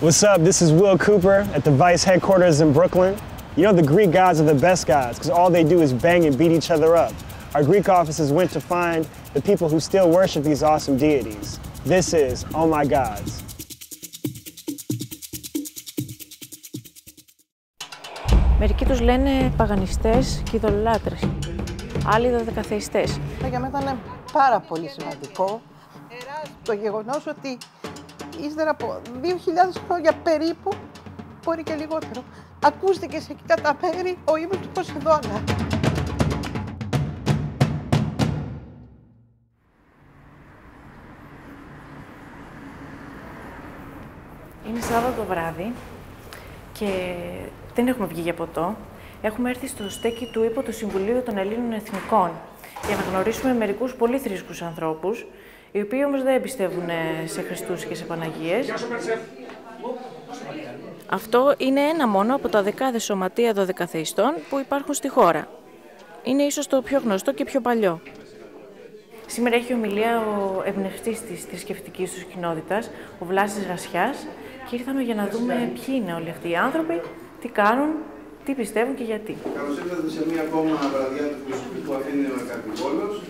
What's up? This is Will Cooper at the Vice headquarters in Brooklyn. You know, the Greek gods are the best gods because all they do is bang and beat each other up. Our Greek officers went to find the people who still worship these awesome deities. This is Oh My Gods. Μερικοί τους λένε παγανιστές και ειδωλολάτρες. Άλλοι δωδεκαθεϊστές. Για μένα ήταν πάρα πολύ σημαντικό το γεγονός ότι ύστερα από 2.000 χρόνια περίπου, μπορεί και λιγότερο, ακούστηκε σε εκεί τα μέρη ο ύμνος του Ποσειδώνα. Είναι Σάββατο βράδυ και δεν έχουμε βγει για ποτό. Έχουμε έρθει στο στέκι του ύπο του Συμβουλίου των Ελλήνων Εθνικών για να γνωρίσουμε μερικούς πολύ θρήσκους ανθρώπους, οι οποίοι όμως δεν πιστεύουν σε Χριστούς και σε Παναγίες. Αυτό είναι ένα μόνο από τα δεκάδες σωματεία δωδεκαθεϊστών που υπάρχουν στη χώρα. Είναι ίσως το πιο γνωστό και πιο παλιό. Σήμερα έχει ομιλία ο εμπνευστής της θρησκευτικής τους κοινότητας, ο Βλάσης Ρασιάς, και ήρθαμε για να δούμε ποιοι είναι όλοι αυτοί οι άνθρωποι, τι κάνουν, τι πιστεύουν και γιατί. Καλώς ήρθατε σε μία ακόμα βραδιά του προσωπικού που αφήνει ο Καρπιβόλος.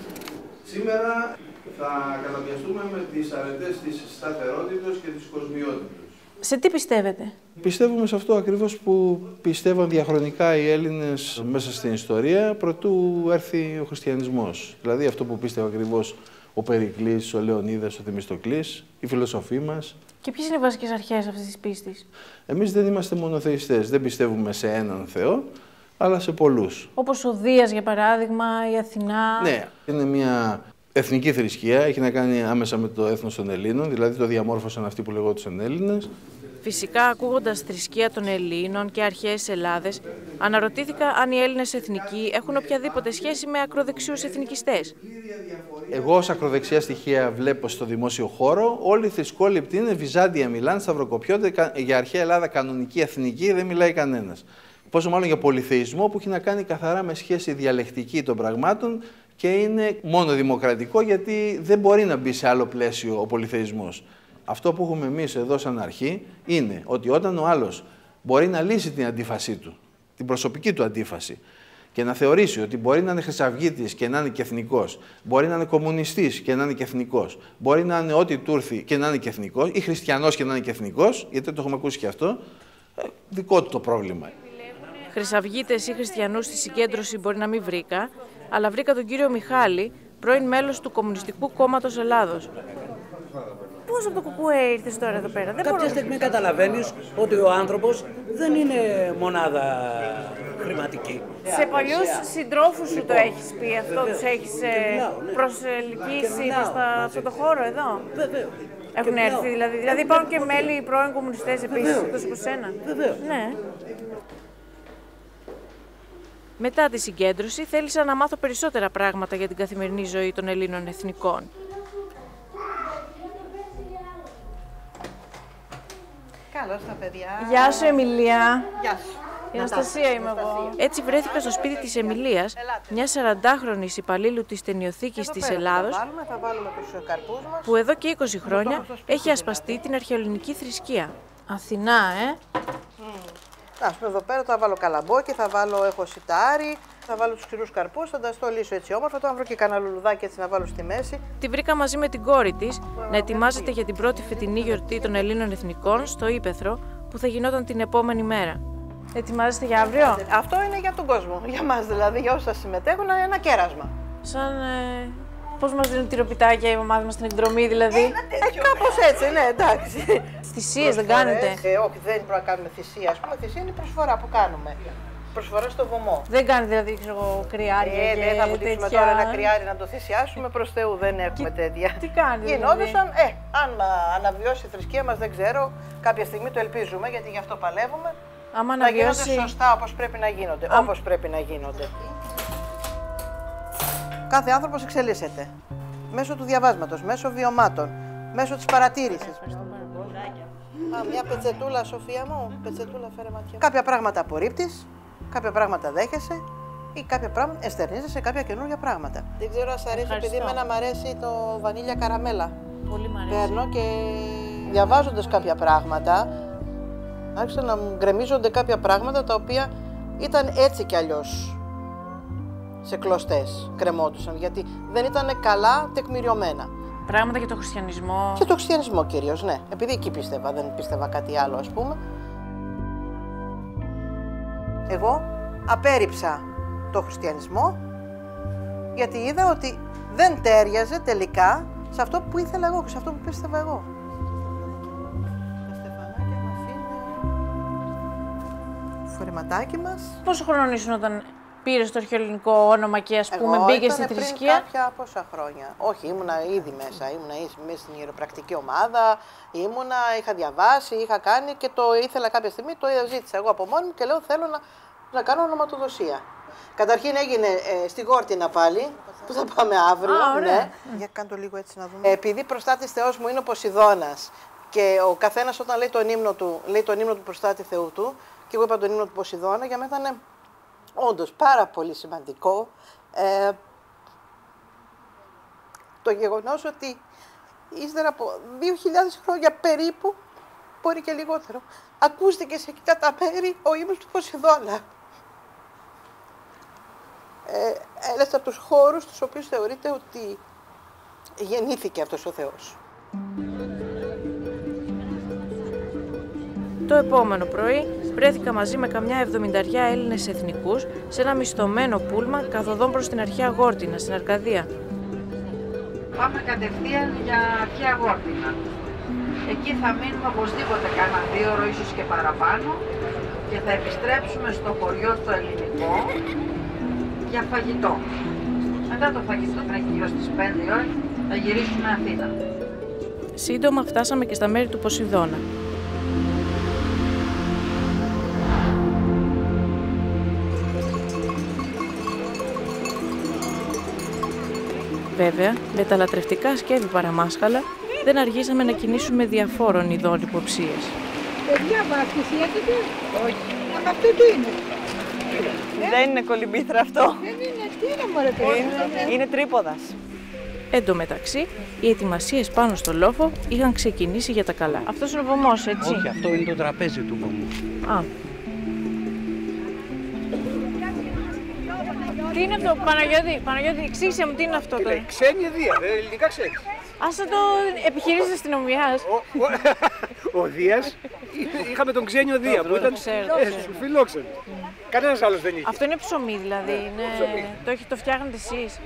Σήμερα θα καταπιαστούμε με τις αρετές της σταθερότητας και της κοσμιότητας. Σε τι πιστεύετε; Πιστεύουμε σε αυτό ακριβώς που πιστεύαν διαχρονικά οι Έλληνες μέσα στην ιστορία προτού έρθει ο χριστιανισμός. Δηλαδή αυτό που πίστευε ακριβώς ο Περικλής, ο Λεωνίδας, ο Θεμιστοκλής, η φιλοσοφή μας. Και ποιες είναι οι βασικές αρχές αυτής της πίστης; Εμείς δεν είμαστε μονοθεϊστές, δεν πιστεύουμε σε έναν Θεό, αλλά σε πολλούς. Όπως ο Δίας, για παράδειγμα, η Αθηνά. Ναι, είναι μια εθνική θρησκεία, έχει να κάνει άμεσα με το έθνος των Ελλήνων, δηλαδή το διαμόρφωσαν αυτοί που λεγόντουσαν Έλληνες. Φυσικά, ακούγοντας θρησκεία των Ελλήνων και αρχαίες Ελλάδες, αναρωτήθηκα αν οι Έλληνες εθνικοί έχουν οποιαδήποτε σχέση με ακροδεξιούς εθνικιστές. Εγώ ως ακροδεξιά στοιχεία βλέπω στο δημόσιο χώρο, όλοι οι θρησκόληπτοι είναι Βυζάντια, μιλάνε, σταυροκοπιώνται, για αρχαία Ελλάδα κανονική, εθνική, δεν μιλάει κανένας. Πόσο μάλλον για πολυθεϊσμό που έχει να κάνει καθαρά με σχέση διαλεκτική των πραγμάτων και είναι μόνο δημοκρατικό γιατί δεν μπορεί να μπει σε άλλο πλαίσιο ο πολυθεϊσμός. Αυτό που έχουμε εμείς εδώ σαν αρχή είναι ότι όταν ο άλλος μπορεί να λύσει την αντίφασή του, την προσωπική του αντίφαση, και να θεωρήσει ότι μπορεί να είναι χρυσαυγίτης και να είναι και εθνικός, μπορεί να είναι κομμουνιστής και να είναι και εθνικός, μπορεί να είναι ό,τι του έρθει και να είναι και εθνικός, ή χριστιανός και να είναι και εθνικός, γιατί το έχουμε ακούσει και αυτό, ε, δικό του το πρόβλημα. Χρυσαυγίτες ή χριστιανούς στη συγκέντρωση μπορεί να μην βρήκα, αλλά βρήκα τον κύριο Μιχάλη, πρώην μέλος του Κομμουνιστικού Κόμματος Ελλάδος. Πώ από το κουκουέ ήρθες τώρα εδώ πέρα, δεν Κάποια μπορώ... στιγμή καταλαβαίνεις ότι ο άνθρωπος δεν είναι μονάδα χρηματική. Σε παλιούς συντρόφους σου το έχεις πει αυτό, Βεβαίως. τους έχεις Και μιλάω, ναι. προσελκύσει Και μιλάω εδώ στα- μαζί αυτό το τους. χώρο εδώ; Βεβαίως. Έχουν έρθει δηλαδή. Δηλαδή υπάρχουν και μέλη πρώην κομμουνιστές επίσης Βεβαίως. εκτός από σένα. Βεβαίως. Ναι. Μετά τη συγκέντρωση θέλησα να μάθω περισσότερα πράγματα για την καθημερινή ζωή των Ελλήνων εθνικών. Καλώς τα παιδιά. Γεια σου Εμιλία. Γεια σου. Η Αναστασία είμαι εγώ. Έτσι βρέθηκα στο σπίτι της Εμιλίας, μια 40χρονης υπαλλήλου της ταινιοθήκης της Ελλάδος, Θα βάλουμε, θα βάλουμε τους καρπούς μας. που εδώ και 20 χρόνια έχει ασπαστεί την αρχαιοελληνική θρησκεία. Αθηνά, ε! Να πούμε εδώ πέρα θα βάλω καλαμπόκι, θα βάλω έχω σιτάρι, θα βάλω τους ξηρούς καρπούς, θα τα στολίσω έτσι όμορφα, το βρω και κανένα λουλουδάκι έτσι να βάλω στη μέση. Τη βρήκα μαζί με την κόρη της να ετοιμάζεται για την πρώτη φετινή γιορτή των Ελλήνων Εθνικών στο Ήπεθρο που θα γινόταν την επόμενη μέρα. Ετοιμάζεστε για αύριο; Αυτό είναι για τον κόσμο, για μας δηλαδή, για όσους συμμετέχουν, είναι ένα κέρασμα. Σαν. Ε, Πώ μας δίνουν τυροπιτάκια οι μαμάδε μας στην εκδρομή, δηλαδή. Ε, κάπως έτσι, ναι, εντάξει. Θυσίες δεν κάνετε. Ε, όχι, δεν μπορούμε να κάνουμε θυσία. Α πούμε, θυσία είναι η προσφορά που κάνουμε. Προσφορά στο βωμό. Δεν κάνετε δηλαδή, ξέρω εγώ, κρυάρια Ε, και δεν θα βουτήξουμε τέτοια. τώρα ένα κρυάρι να το θυσιάσουμε προς Θεού. Δεν έχουμε τέτοια. τι κάνετε, Γινόντουσαν, ε, αν μα αναβιώσει η θρησκεία μας, δεν ξέρω. Κάποια στιγμή το ελπίζουμε, γιατί γι' αυτό παλεύουμε. Άμα Να γίνονται αναβιώσει. σωστά όπως πρέπει να γίνονται. Αμ- Όπως πρέπει να γίνονται. Κάθε άνθρωπος εξελίσσεται. Μέσω του διαβάσματος, μέσω βιωμάτων, μέσω της παρατήρησης. Α, μια πετσετούλα, Σοφία μου. Πετσετούλα, φέρε ματιά. Κάποια πράγματα απορρίπτεις, κάποια πράγματα δέχεσαι ή κάποια πράγματα εστερνίζεσαι σε κάποια καινούργια πράγματα. Δεν ξέρω αν σ' αρέσει, επειδή Ευχαριστώ. εμένα μου αρέσει το βανίλια καραμέλα. Πολύ μ' αρέσει. Παίρνω και διαβάζοντας κάποια πράγματα, Άρχισαν να μου γκρεμίζονται κάποια πράγματα τα οποία ήταν έτσι κι αλλιώς σε κλωστές κρεμόντουσαν, γιατί δεν ήταν καλά τεκμηριωμένα. Πράγματα για τον χριστιανισμό. Και το χριστιανισμό κυρίως, ναι. Επειδή εκεί πίστευα, δεν πίστευα κάτι άλλο ας πούμε. Εγώ απέρριψα το χριστιανισμό γιατί είδα ότι δεν τέριαζε τελικά σε αυτό που ήθελα εγώ και σε αυτό που πίστευα εγώ. Τα στεφανάκια μας είναι φορεματάκι μας. Πόσο χρόνο ήσουν όταν πήρε το αρχαιοελληνικό όνομα και ας πούμε Εγώ μπήκε ήτανε στη πριν θρησκεία. κάποια πόσα χρόνια. Όχι, ήμουνα ήδη μέσα. Ήμουνα ήδη μέσα στην ιεροπρακτική ομάδα. Ήμουνα, είχα διαβάσει, είχα κάνει και το ήθελα κάποια στιγμή. Το ζήτησα εγώ από μόνη μου και λέω θέλω να, να κάνω ονοματοδοσία. Καταρχήν έγινε ε, στη Γόρτινα πάλι, που θα πάμε αύριο. Α, ωραία. ναι. Για κάνω το λίγο έτσι να δούμε. επειδή προστάτης Θεός μου είναι ο Ποσειδώνας και ο καθένας όταν λέει τον ύμνο του, λέει τον ύμνο του προστάτη Θεού του και εγώ είπα τον ύμνο του Ποσειδώνα, για μένα ήταν όντως πάρα πολύ σημαντικό ε, το γεγονός ότι ύστερα από 2.000 χρόνια περίπου, μπορεί και λιγότερο, ακούστηκε σε εκείνα τα μέρη ο ύμνος του Ποσειδώνα. Ε, ένας από τους χώρους τους οποίους θεωρείται ότι γεννήθηκε αυτός ο Θεός. Το επόμενο πρωί βρέθηκα μαζί με καμιά εβδομηνταριά Έλληνες εθνικούς σε ένα μισθωμένο πούλμα καθοδόν προς την αρχαία Γόρτινα στην Αρκαδία. Πάμε κατευθείαν για αρχαία Γόρτινα. Εκεί θα μείνουμε οπωσδήποτε κάνα δύο ώρο, ίσως και παραπάνω και θα επιστρέψουμε στο χωριό το ελληνικό για φαγητό. Μετά το φαγητό θα έχει γύρω στις 5 η ώρα θα γυρίσουμε Αθήνα. Σύντομα φτάσαμε και στα μέρη του Ποσειδώνα. Βέβαια, με τα λατρευτικά σκεύη παραμάσχαλα, δεν αργήσαμε να κινήσουμε διαφόρων ειδών υποψίες. Παιδιά, βάφτιση έχετε. Όχι. Αυτό τι είναι. Δεν είναι κολυμπήθρα αυτό. Δεν είναι. Τι είναι μωρέ παιδιά; Είναι τρίποδας. Εν τω μεταξύ, οι ετοιμασίες πάνω στο λόφο είχαν ξεκινήσει για τα καλά. Αυτός είναι ο βωμός, έτσι. Όχι, αυτό είναι το τραπέζι του βωμού. Α. Τι είναι αυτό, Παναγιώτη, Παναγιώτη, εξήγησε μου τι είναι αυτό τώρα. Ξένη Δία, δεν ελληνικά ξέρει. Ας το επιχειρήσεις αστυνομίας. Ο Δίας, είχαμε τον ξένιο Δία που ήταν ξέρω, ε, ξέρω. φιλόξενο. Κανένας άλλος δεν είχε. Αυτό είναι ψωμί δηλαδή, είναι... το, έχει, το φτιάχνετε εσείς.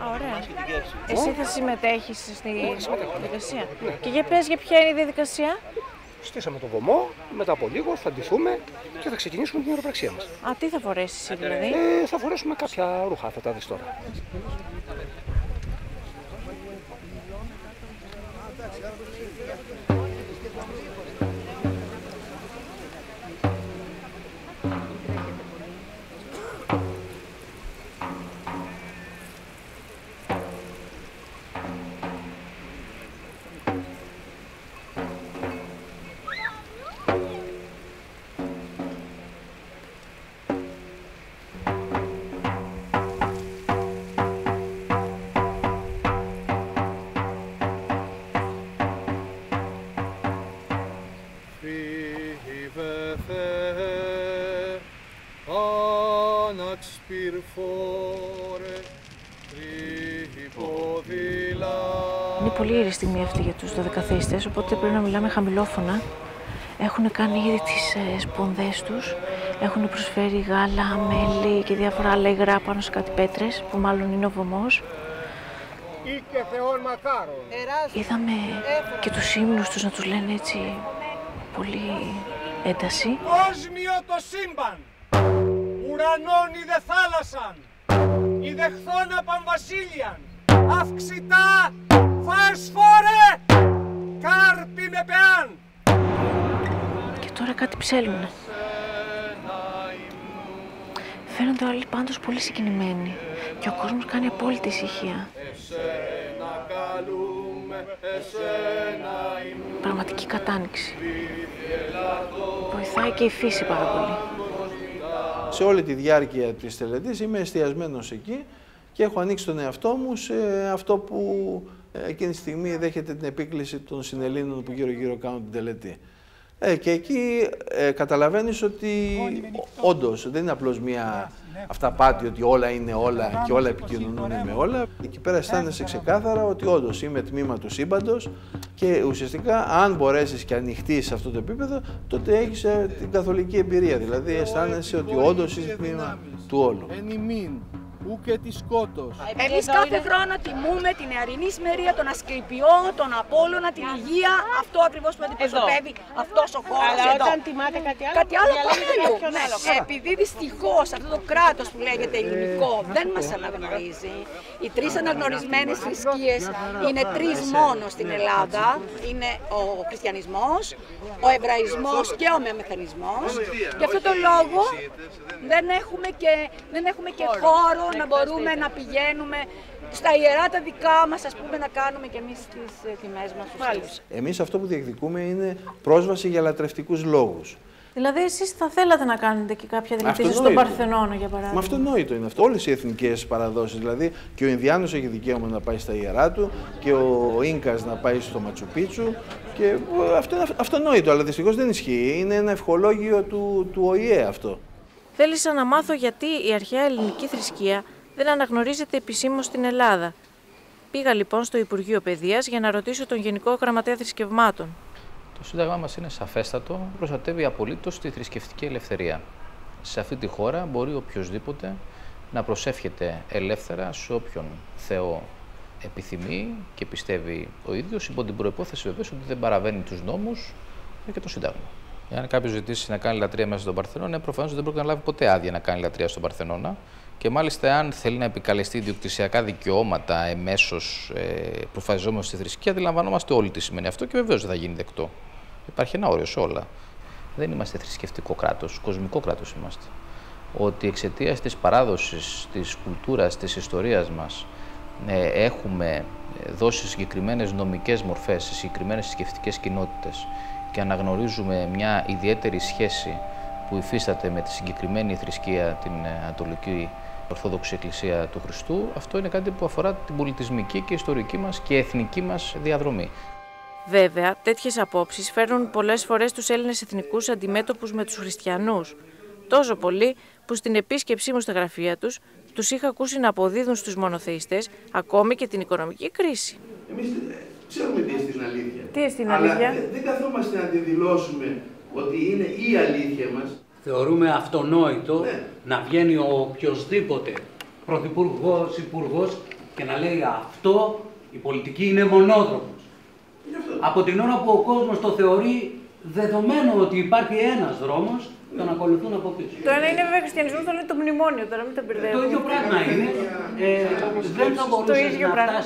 Α, ωραία. Εσύ θα συμμετέχεις στη διαδικασία. Και για πες για ποια είναι η διαδικασία; Στήσαμε τον βωμό, μετά από λίγο θα ντυθούμε και θα ξεκινήσουμε την αεροπραξία μας. Α, τι θα φορέσεις εσύ δηλαδή; Ε, θα φορέσουμε κάποια ρούχα, θα τα δεις τώρα. Είναι πολύ ιερή στιγμή αυτή για τους δωδεκαθίστες, οπότε πρέπει να μιλάμε χαμηλόφωνα. Έχουν κάνει ήδη τις ε, σπονδές τους, έχουν προσφέρει γάλα, μέλι και διάφορα άλλα υγρά πάνω σε κάτι πέτρες, που μάλλον είναι ο βωμός. Ή και Θεόν μακάρον. Είδαμε και τους ύμνους τους να τους λένε έτσι πολύ ένταση. Κόσμιο το σύμπαν, ουρανών είδε θάλασσαν, είδε χθόνα πανβασίλιαν, αυξητά φάσφορε, κάρπι με πεάν. Και τώρα κάτι ψέλνουνε. Φαίνονται όλοι πάντως πολύ συγκινημένοι και ο κόσμος κάνει απόλυτη ησυχία. Εσένα καλούμε, εσένα ημού. Πραγματική κατάνοιξη. Βοηθάει και η φύση πάρα πολύ. Σε όλη τη διάρκεια της τελετής είμαι εστιασμένος εκεί και έχω ανοίξει τον εαυτό μου σε αυτό που ε, εκείνη τη στιγμή δέχεται την επίκληση των συνελλήνων που γύρω-γύρω κάνουν την τελετή. Ε, και εκεί ε, καταλαβαίνεις ότι όντως δεν είναι απλώς μια αυταπάτη ότι όλα είναι όλα και όλα επικοινωνούν με όλα. Εκεί πέρα αισθάνεσαι ξεκάθαρα ότι όντως είμαι τμήμα του σύμπαντος και ουσιαστικά αν μπορέσεις και ανοιχτείς σε αυτό το επίπεδο, τότε έχεις την καθολική εμπειρία. Δηλαδή αισθάνεσαι ότι όντως είσαι τμήμα του όλου. Ού και της σκότος. Εμείς κάθε χρόνο τιμούμε την νεαρινή σημερία, τον Ασκληπιό, τον Απόλλωνα, την Υγεία, αυτό ακριβώς που αντιπροσωπεύει αυτός ο χώρος Αλλά εδώ. όταν τιμάτε κάτι άλλο, Κάτι άλλο διαλέγετε το κάποιον άλλος. Επειδή δυστυχώς αυτό το κράτος που λέγεται ελληνικό δεν μας αναγνωρίζει, οι τρεις αναγνωρισμένες θρησκείες είναι τρεις μόνο στην Ελλάδα. Είναι ο χριστιανισμός, ο εβραϊσμός και ο μεμεθανισμός. Γι' αυτό το λόγο δεν έχουμε και, δεν έχουμε και χώρο να μπορούμε να πηγαίνουμε στα ιερά τα δικά μας, ας πούμε, να κάνουμε και εμείς τις ε, τιμές μας στους Χριστούς. Εμείς αυτό που διεκδικούμε είναι πρόσβαση για λατρευτικούς λόγους. Δηλαδή, εσείς θα θέλατε να κάνετε και κάποια δηλητήριση στον Αυτονόητο. Παρθενώνα, για παράδειγμα; Μα αυτονόητο είναι αυτό. Όλες οι εθνικές παραδόσεις. Δηλαδή και ο Ινδιάνος έχει δικαίωμα να πάει στα ιερά του και ο Ίνκας να πάει στο Ματσουπίτσου. Και ε, αυτό είναι αυ- αυτονόητο, αλλά δυστυχώς δεν ισχύει. Είναι ένα ευχολόγιο του, του ΟΗΕ αυτό. Θέλησα να μάθω γιατί η αρχαία ελληνική θρησκεία δεν αναγνωρίζεται επισήμως στην Ελλάδα. Πήγα λοιπόν στο Υπουργείο Παιδείας για να ρωτήσω τον Γενικό Γραμματέα Θρησκευμάτων. Το Σύνταγμά μας είναι σαφέστατο, προστατεύει απολύτως τη θρησκευτική ελευθερία. Σε αυτή τη χώρα μπορεί οποιοδήποτε να προσεύχεται ελεύθερα σε όποιον Θεό επιθυμεί και πιστεύει ο ίδιος, υπό την προπόθεση βεβαίως ότι δεν παραβαίνει τους νόμους και το Σύνταγμα. Εάν κάποιος ζητήσει να κάνει λατρεία μέσα στον Παρθενώνα, προφανώς δεν πρόκειται να λάβει ποτέ άδεια να κάνει λατρεία στον Παρθενώνα. Και μάλιστα, αν θέλει να επικαλεστεί ιδιοκτησιακά δικαιώματα εμέσω ε, προφαζόμενο στη θρησκεία, αντιλαμβανόμαστε όλοι τι σημαίνει αυτό και βεβαίως δεν θα γίνει δεκτό. Υπάρχει ένα όριο σε όλα. Δεν είμαστε θρησκευτικό κράτος, κοσμικό κράτος είμαστε. Ότι εξαιτίας της παράδοσης, της κουλτούρας, της ιστορίας μας, ε, έχουμε ε, δώσει συγκεκριμένες νομικές μορφές σε συγκεκριμένες θρησκευτικές κοινότητες και αναγνωρίζουμε μια ιδιαίτερη σχέση που υφίσταται με τη συγκεκριμένη θρησκεία, την ε, Ανατολική Ορθόδοξη Εκκλησία του Χριστού, αυτό είναι κάτι που αφορά την πολιτισμική και ιστορική μας και εθνική μας διαδρομή. Βέβαια, τέτοιες απόψεις φέρνουν πολλές φορές τους Έλληνες εθνικούς αντιμέτωπους με τους χριστιανούς. Τόσο πολύ που στην επίσκεψή μου στα γραφεία τους, τους είχα ακούσει να αποδίδουν στους μονοθεϊστές ακόμη και την οικονομική κρίση. Εμείς ξέρουμε τι είναι στην αλήθεια. Τι είναι στην Αλλά αλήθεια; δεν- δεν καθόμαστε να αντιδηλώσουμε ότι είναι η αλήθεια μας. Θεωρούμε αυτονόητο Ναι. να βγαίνει ο οποιοδήποτε πρωθυπουργός, υπουργός και να λέει αυτό η πολιτική είναι μονόδρομος. Από την ώρα που ο κόσμος το θεωρεί δεδομένο ότι υπάρχει ένας δρόμος, τον ακολουθούν από πίσω. Το ένα είναι βέβαια χριστιανισμός, το άλλο είναι το μνημόνιο, τώρα μην τα μπερδεύουμε. Το ίδιο πράγμα είναι. Ε, δεν θα Το μπορούσες ίδιο να πράγμα.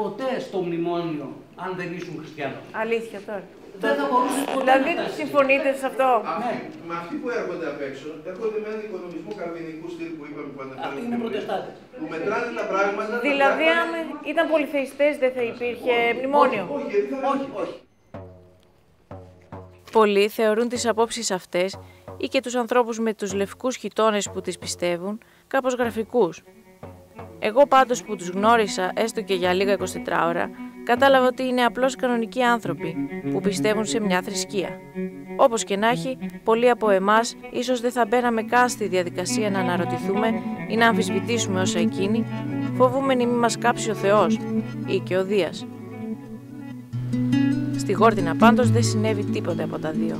Φτάσεις ποτέ στο μνημόνιο αν δεν ήσουν χριστιανός. Αλήθεια τώρα. Δεν θα μπορούσες ποτέ Δηλαδή, να φτάσεις. συμφωνείτε σε αυτό; Αυτοί, με αυτοί που έρχονται απ' έξω, έρχονται με έναν οικονομισμό καλβινικού στυλ που είπαμε που αναφέραμε. Αυτοί είναι πριν. προτεστάτες. Που μετράνε τα πράγματα. τα Δηλαδή, αν πράγματα- ήταν πολυθεϊστές δεν θα υπήρχε μνημόνιο; Όχι, γιατί θα όχι, όχι. Πολλοί θεωρούν τις απόψεις αυτές ή και τους ανθρώπους με τους λευκούς χιτώνες που τις πιστεύουν κάπως γραφικούς. Εγώ πάντως που τους γνώρισα έστω και για λίγα 24 ώρα κατάλαβα ότι είναι απλώς κανονικοί άνθρωποι που πιστεύουν σε μια θρησκεία. Όπως και να έχει, πολλοί από εμάς ίσως δεν θα μπαίναμε καν στη διαδικασία να αναρωτηθούμε ή να αμφισβητήσουμε όσα εκείνοι, φοβούμενοι μη μας κάψει ο Θεός ή και ο Δίας. Στη Γόρδινα πάντως δεν συνέβη τίποτε από τα δύο.